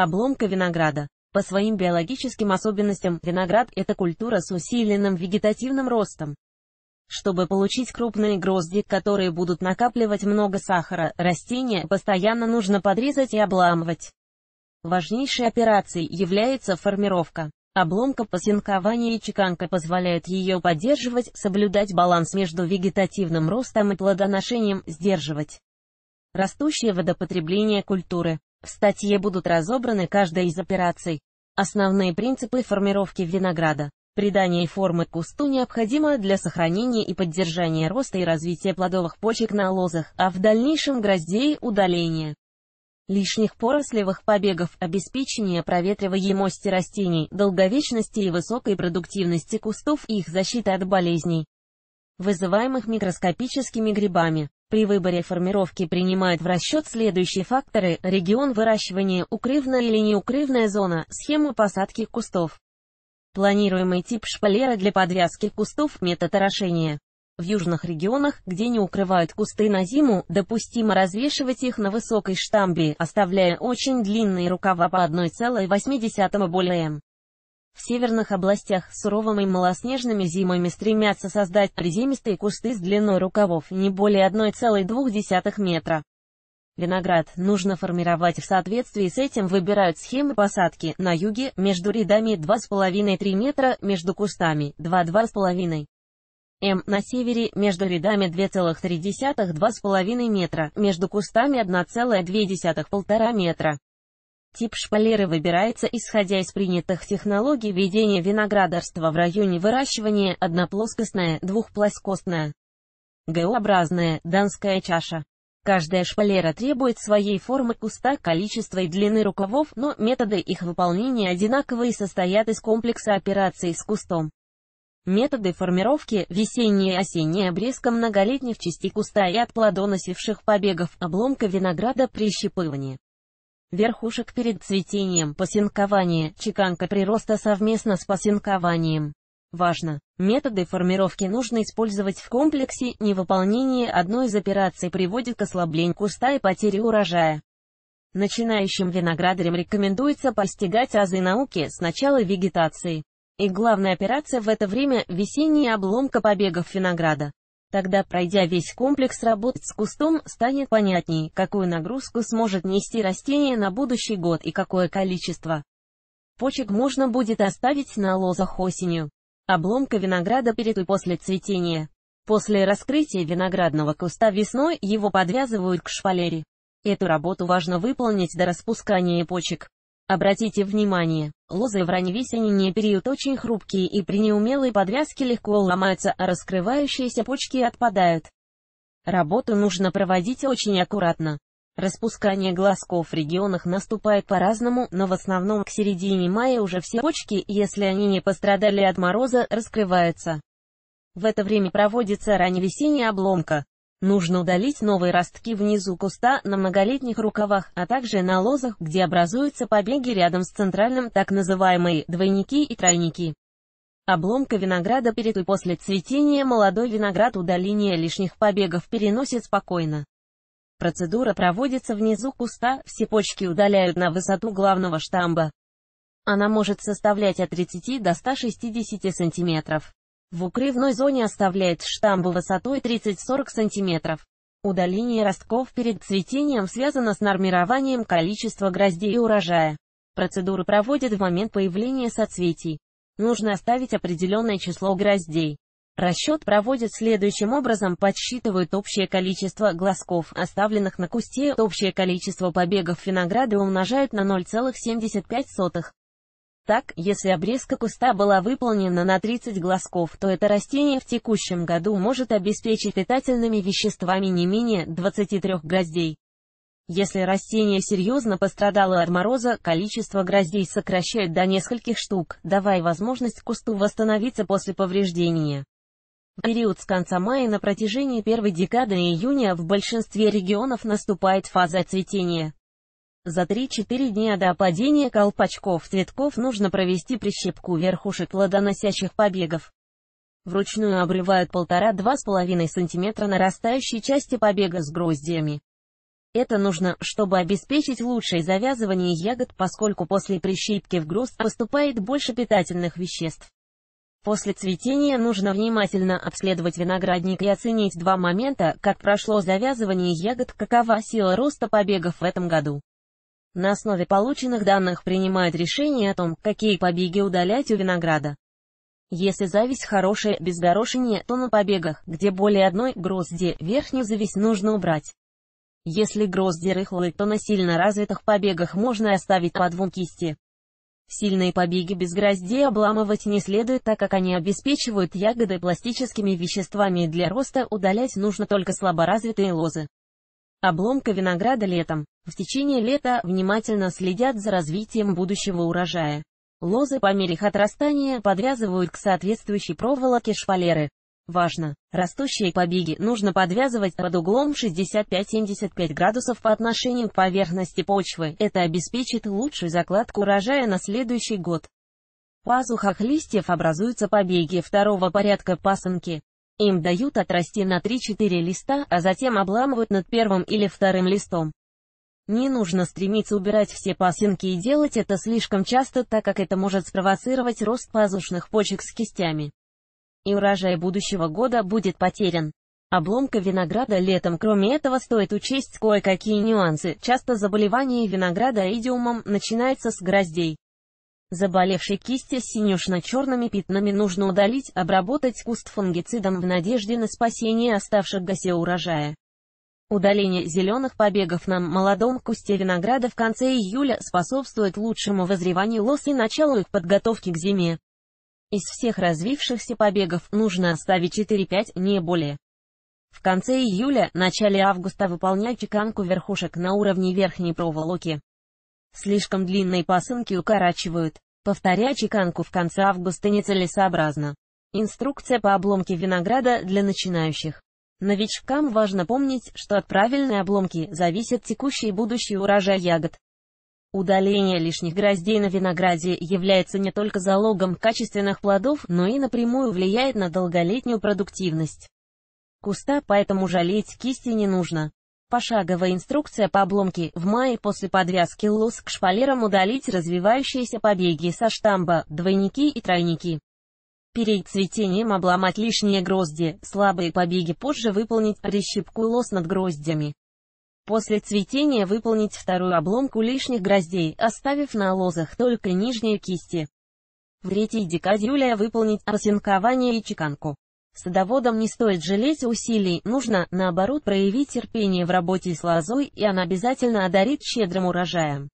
Обломка винограда. По своим биологическим особенностям, виноград – это культура с усиленным вегетативным ростом. Чтобы получить крупные грозди, которые будут накапливать много сахара, растения постоянно нужно подрезать и обламывать. Важнейшей операцией является формировка. Обломка посинкования и чеканка позволяют ее поддерживать, соблюдать баланс между вегетативным ростом и плодоношением, сдерживать растущее водопотребление культуры. В статье будут разобраны каждая из операций. Основные принципы формировки винограда. Придание формы кусту необходимо для сохранения и поддержания роста и развития плодовых почек на лозах, а в дальнейшем гроздей удаления лишних порослевых побегов, обеспечение проветриваемости растений, долговечности и высокой продуктивности кустов и их защиты от болезней, вызываемых микроскопическими грибами. При выборе формировки принимают в расчет следующие факторы – регион выращивания, укрывная или неукрывная зона, схема посадки кустов. Планируемый тип шпалера для подвязки кустов, метод орошения. В южных регионах, где не укрывают кусты на зиму, допустимо развешивать их на высокой штамбе, оставляя очень длинные рукава по 1,8 более. В северных областях суровыми малоснежными зимами стремятся создать приземистые кусты с длиной рукавов не более 1,2 метра. Виноград нужно формировать в соответствии с этим выбирают схемы посадки, на юге, между рядами 2,5-3 метра, между кустами, 2-2,5 м, на севере, между рядами 2,3-2,5 метра, между кустами 1,2-1,5 метра. Тип шпалеры выбирается исходя из принятых технологий ведения виноградарства в районе выращивания одноплоскостная, двухплоскостная, Г-образная, донская чаша. Каждая шпалера требует своей формы куста, количества и длины рукавов, но методы их выполнения одинаковые и состоят из комплекса операций с кустом. Методы формировки – весенняя и осенняя обрезка многолетних частей куста и от плодоносивших побегов, обломка винограда, прищипывание. Верхушек перед цветением, посинкование, чеканка прироста совместно с посинкованием. Важно! Методы формировки нужно использовать в комплексе, невыполнение одной из операций приводит к ослаблению куста и потере урожая. Начинающим виноградарям рекомендуется постигать азы науки с начала вегетации. И главная операция в это время – весенняя обломка побегов винограда. Тогда, пройдя весь комплекс работ с кустом, станет понятней, какую нагрузку сможет нести растение на будущий год и какое количество почек можно будет оставить на лозах осенью. Обломка винограда перед и после цветения. После раскрытия виноградного куста весной его подвязывают к шпалере. Эту работу важно выполнить до распускания почек. Обратите внимание, лозы в ранневесенний период очень хрупкие и при неумелой подвязке легко ломаются, а раскрывающиеся почки отпадают. Работу нужно проводить очень аккуратно. Распускание глазков в регионах наступает по-разному, но в основном к середине мая уже все почки, если они не пострадали от мороза, раскрываются. В это время проводится ранневесенняя обломка. Нужно удалить новые ростки внизу куста, на многолетних рукавах, а также на лозах, где образуются побеги рядом с центральным, так называемые двойники и тройники. Обломка винограда перед и после цветения молодой виноград удаление лишних побегов переносит спокойно. Процедура проводится внизу куста, все почки удаляют на высоту главного штамба. Она может составлять от 30 до 160 сантиметров. В укрывной зоне оставляет штамбу высотой 30-40 сантиметров. Удаление ростков перед цветением связано с нормированием количества гроздей и урожая. Процедуру проводят в момент появления соцветий. Нужно оставить определенное число гроздей. Расчет проводят следующим образом, подсчитывают общее количество глазков, оставленных на кусте, общее количество побегов винограда умножают на 0,75. Так, если обрезка куста была выполнена на 30 глазков, то это растение в текущем году может обеспечить питательными веществами не менее 23 гроздей. Если растение серьезно пострадало от мороза, количество гроздей сокращают до нескольких штук, давая возможность кусту восстановиться после повреждения период с конца мая на протяжении первой декады июня в большинстве регионов наступает фаза цветения. За 3-4 дня до опадения колпачков цветков нужно провести прищепку верхушек плодоносящих побегов. Вручную обрывают 1,5-2,5 см нарастающей части побега с гроздьями. Это нужно, чтобы обеспечить лучшее завязывание ягод, поскольку после прищипки в грозд поступает больше питательных веществ. После цветения нужно внимательно обследовать виноградник и оценить два момента, как прошло завязывание ягод, какова сила роста побегов в этом году. На основе полученных данных принимают решение о том, какие побеги удалять у винограда. Если зависть хорошая, без горошине, то на побегах, где более одной грозди, верхнюю зависть нужно убрать. Если грозди рыхлые, то на сильно развитых побегах можно оставить по двум кисти. Сильные побеги без гроздей обламывать не следует, так как они обеспечивают ягоды пластическими веществами для роста, удалять нужно только слаборазвитые лозы. Обломка винограда летом. В течение лета внимательно следят за развитием будущего урожая. Лозы по мере их отрастания подвязывают к соответствующей проволоке шпалеры. Важно! Растущие побеги нужно подвязывать под углом 65-75 градусов по отношению к поверхности почвы. Это обеспечит лучшую закладку урожая на следующий год. В пазухах листьев образуются побеги второго порядка пасынки. Им дают отрасти на 3-4 листа, а затем обламывают над первым или вторым листом. Не нужно стремиться убирать все пасынки и делать это слишком часто, так как это может спровоцировать рост пазушных почек с кистями и урожай будущего года будет потерян. Обломка винограда летом Кроме этого стоит учесть кое-какие нюансы. Часто заболевание винограда идиумом начинается с гроздей. Заболевшей кисти с синюшно-черными пятнами нужно удалить, обработать куст фунгицидом в надежде на спасение оставшегося урожая. Удаление зеленых побегов на молодом кусте винограда в конце июля способствует лучшему вызреванию лос и началу их подготовки к зиме. Из всех развившихся побегов нужно оставить 4-5, не более. В конце июля, начале августа выполнять чеканку верхушек на уровне верхней проволоки. Слишком длинные пасынки укорачивают. Повторять чеканку в конце августа нецелесообразно. Инструкция по обломке винограда для начинающих. Новичкам важно помнить, что от правильной обломки зависит текущий и будущий урожай ягод. Удаление лишних гроздей на винограде является не только залогом качественных плодов, но и напрямую влияет на долголетнюю продуктивность куста, поэтому жалеть кисти не нужно. Пошаговая инструкция по обломке. В мае после подвязки лоз к шпалерам удалить развивающиеся побеги со штамба, двойники и тройники. Перед цветением обломать лишние грозди, слабые побеги позже выполнить прищипку лоз над гроздями. После цветения выполнить вторую обломку лишних гроздей, оставив на лозах только нижние кисти. В третьей декаде июля выполнить осенкование и чеканку. Садоводам не стоит жалеть усилий, нужно, наоборот, проявить терпение в работе с лозой, и она обязательно одарит щедрым урожаем.